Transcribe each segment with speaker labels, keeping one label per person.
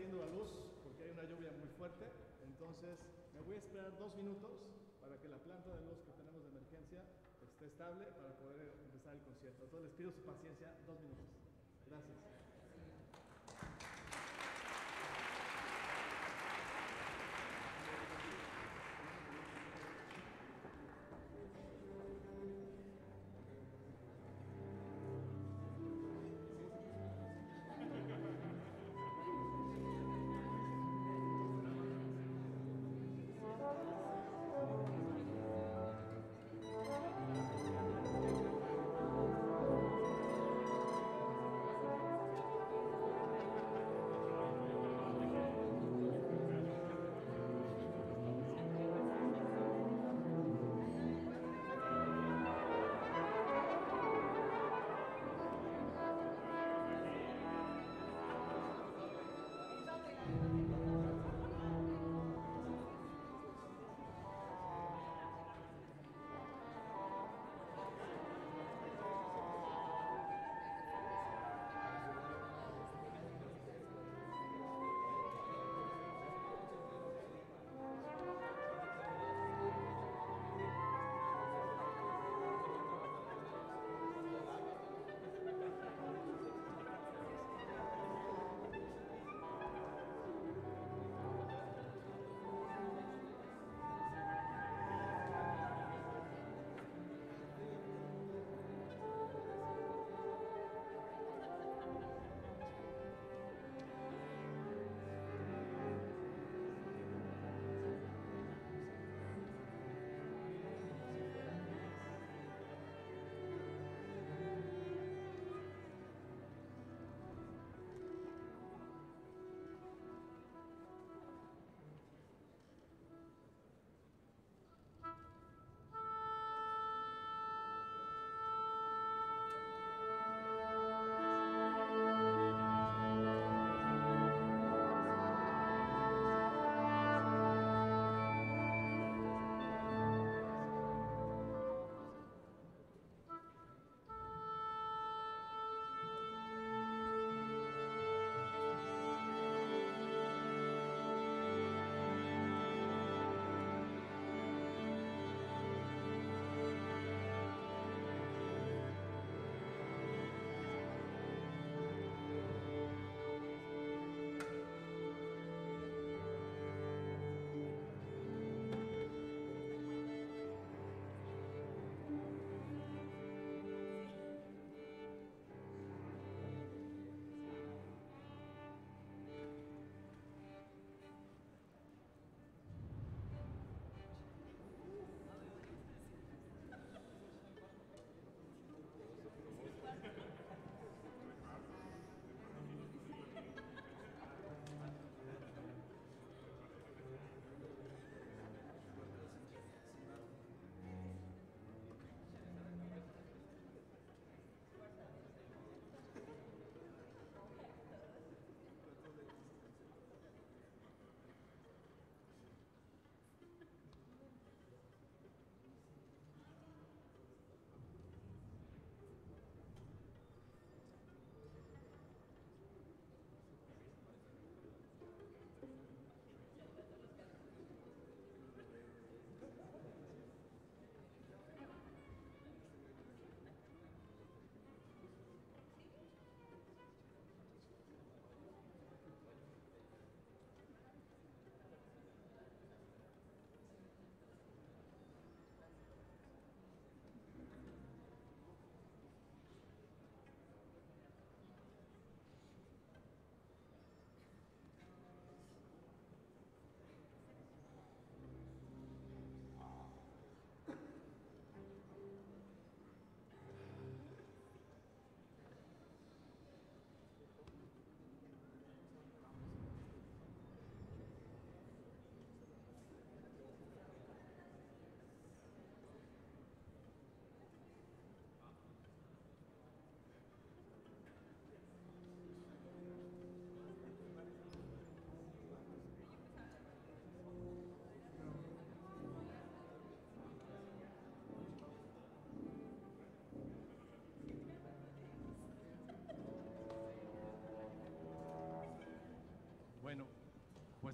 Speaker 1: cayendo la luz porque hay una lluvia muy fuerte, entonces me voy a esperar dos minutos para que la planta de luz que tenemos de emergencia esté estable para poder empezar el concierto. Entonces les pido su paciencia, dos minutos. Gracias.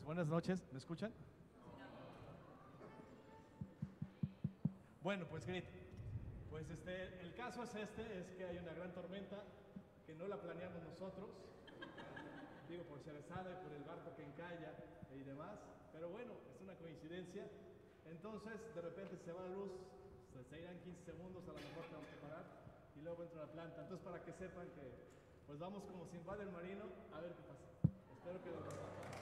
Speaker 1: Buenas noches. ¿Me escuchan? Bueno, pues grito. Pues este, el caso es este, es que hay una gran tormenta que no la planeamos nosotros, digo por Cerezada y por el barco que encalla y demás, pero bueno, es una coincidencia. Entonces, de repente se va la luz, se, se irán 15 segundos, a lo mejor tenemos que parar y luego entra la planta. Entonces, para que sepan que pues vamos como sin el marino a ver qué pasa. Espero que lo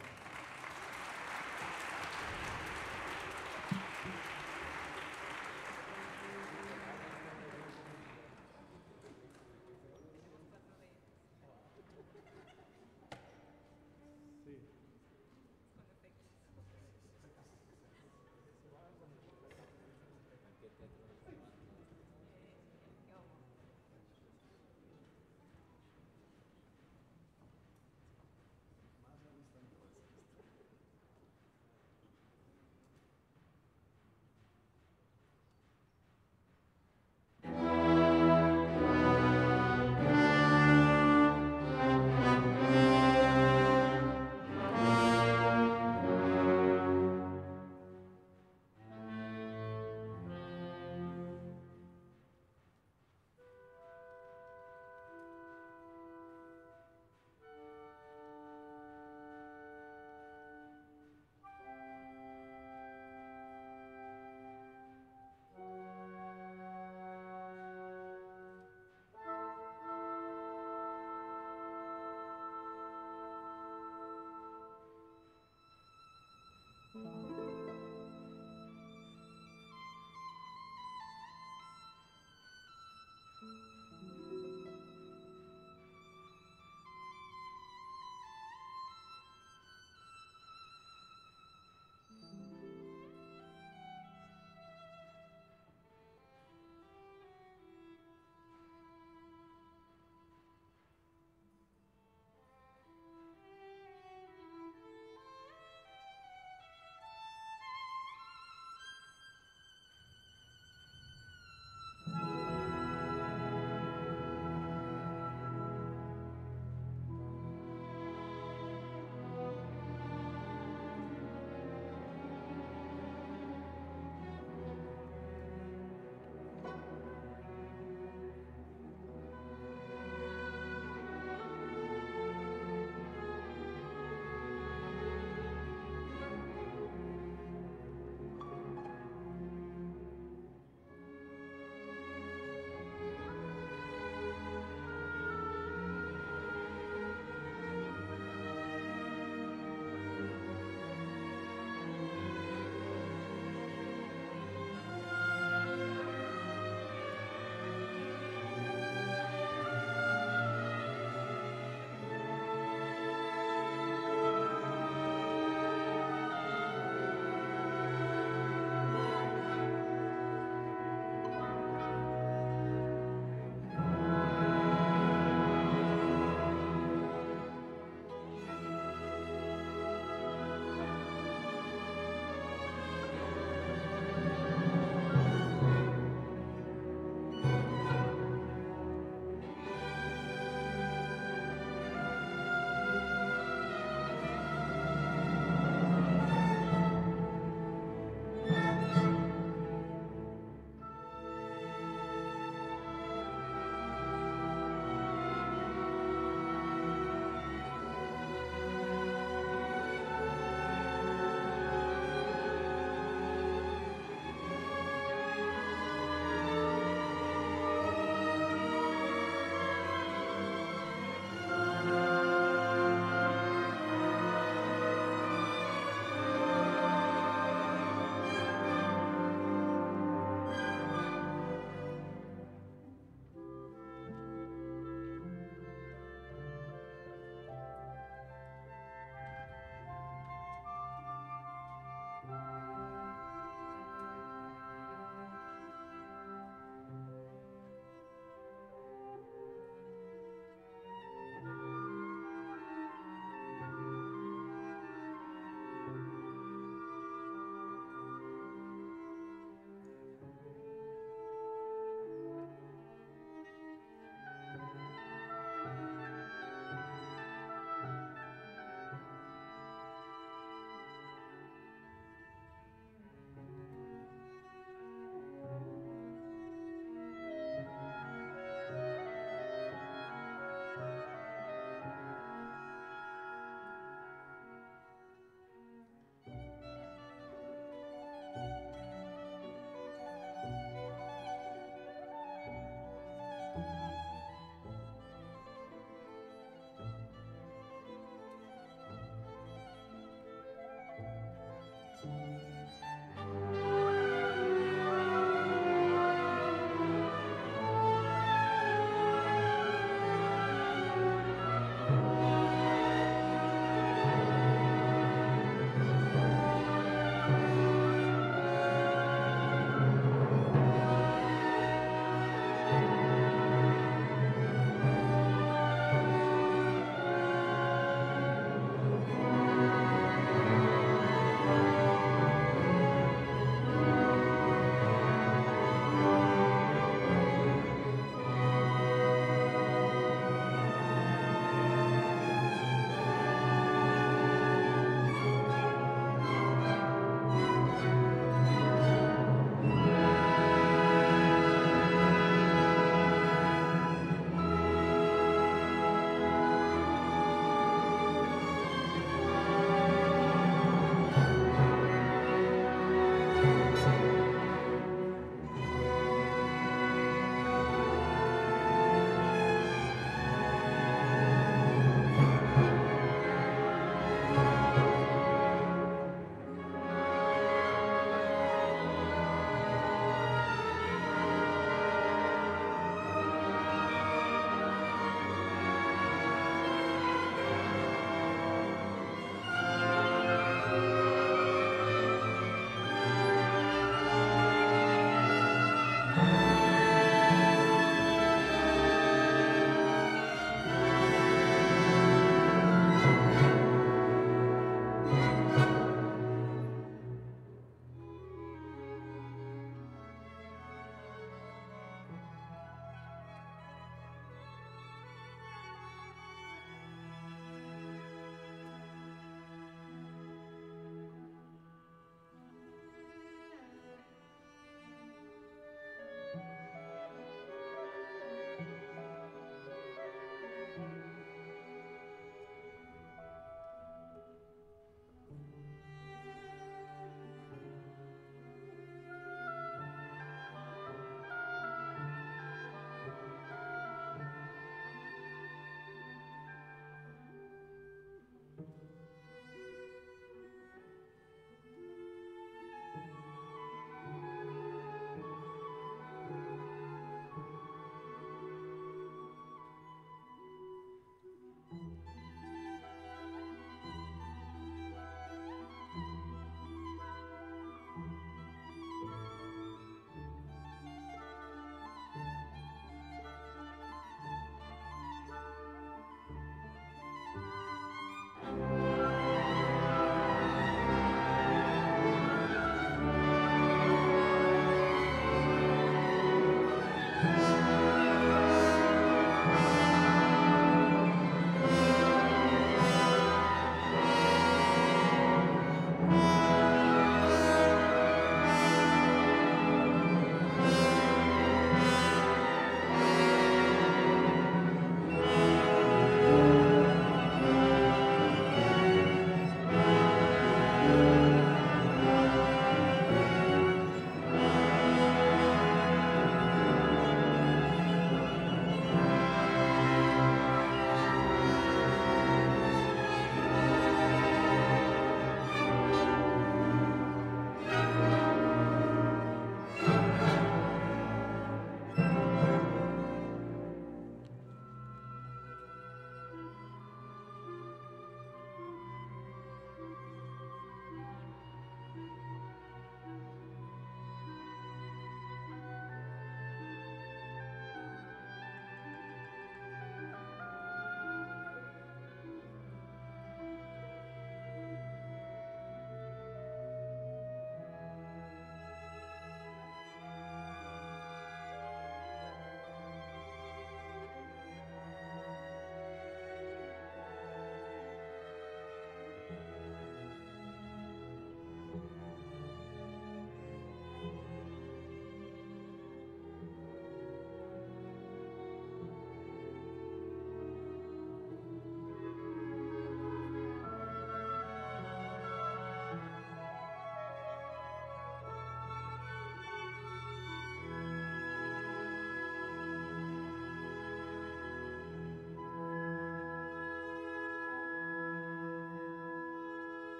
Speaker 1: うん。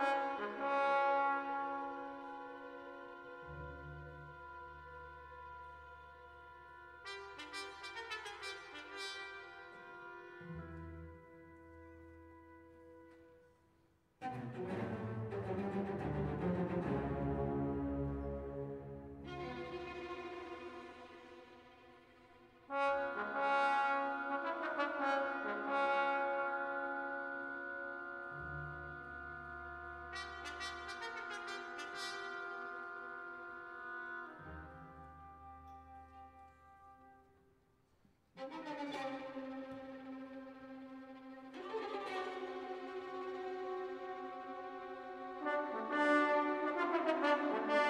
Speaker 2: thank you. Thank you.